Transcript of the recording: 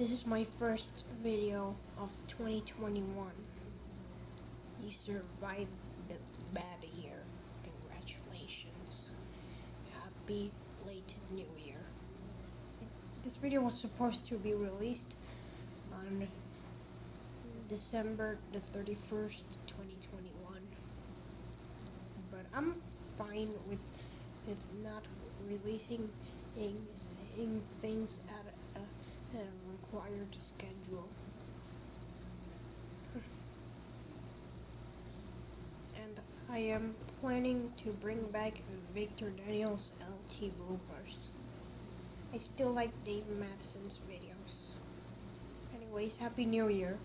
This is my first video of 2021. You survived the bad year. Congratulations. Happy late New Year. This video was supposed to be released on December the 31st, 2021. But I'm fine with with not releasing in, in things at a, at a required schedule. And I am planning to bring back Victor Daniels LT bloopers. I still like Dave Madison's videos. Anyways, Happy New Year.